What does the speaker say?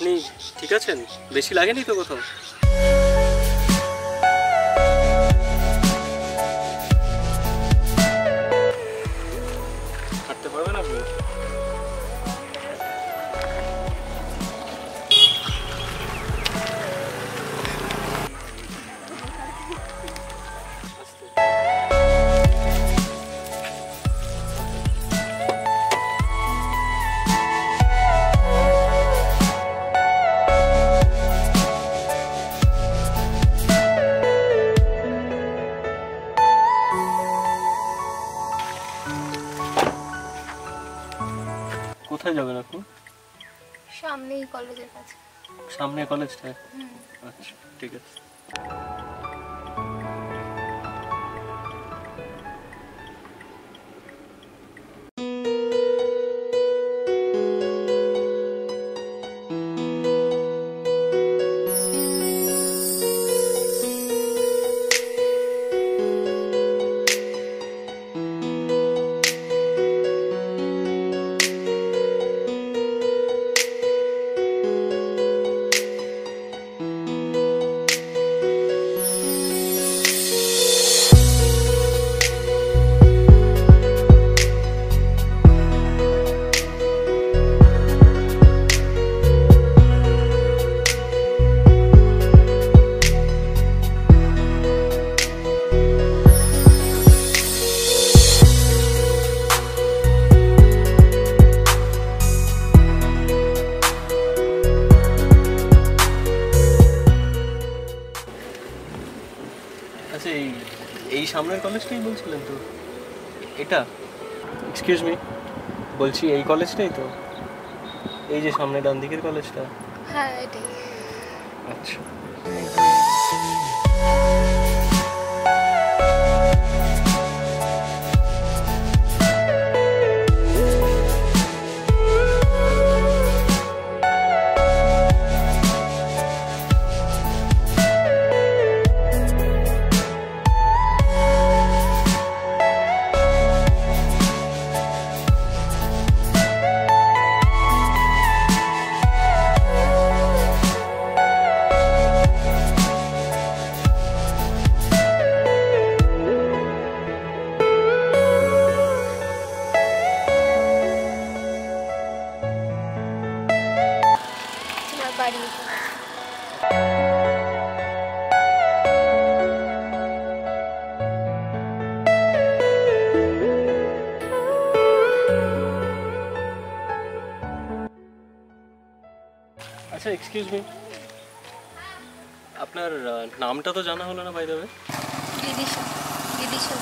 আপনি ঠিক আছেন? বেশি লাগেনি তো কোথাও? কোথায় যাবেন আপনি? সামনেই কলেজের কাছে। সামনে কলেজটা আচ্ছা ঠিক আছে। আচ্ছা এই এই সামনের কলেজটাই বলছিলেন তো? এটা? এক্সকিউজ মি বলছি এই কলেজটাই তো? এই যে সামনে ডান দিকের কলেজটা? হ্যাঁ এটাই। আচ্ছা। আচ্ছা এক্সকিউজ মি আপনার নামটা তো জানা হলো না বাই দেবে বিদিশা বিদিশা।